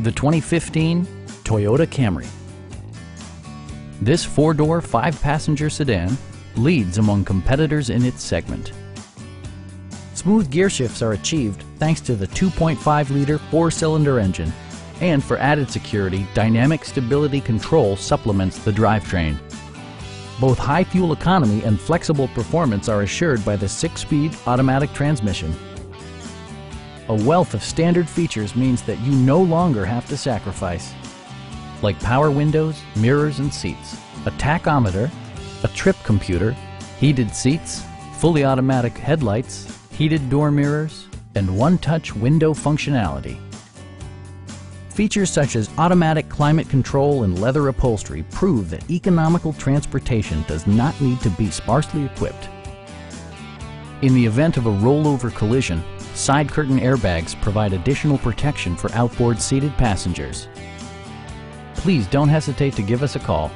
the 2015 Toyota Camry. This four-door, five-passenger sedan leads among competitors in its segment. Smooth gear shifts are achieved thanks to the 2.5-liter four-cylinder engine, and for added security, dynamic stability control supplements the drivetrain. Both high fuel economy and flexible performance are assured by the six-speed automatic transmission. A wealth of standard features means that you no longer have to sacrifice, like power windows, mirrors and seats, a tachometer, a trip computer, heated seats, fully automatic headlights, heated door mirrors, and one-touch window functionality. Features such as automatic climate control and leather upholstery prove that economical transportation does not need to be sparsely equipped. In the event of a rollover collision, side curtain airbags provide additional protection for outboard seated passengers. Please don't hesitate to give us a call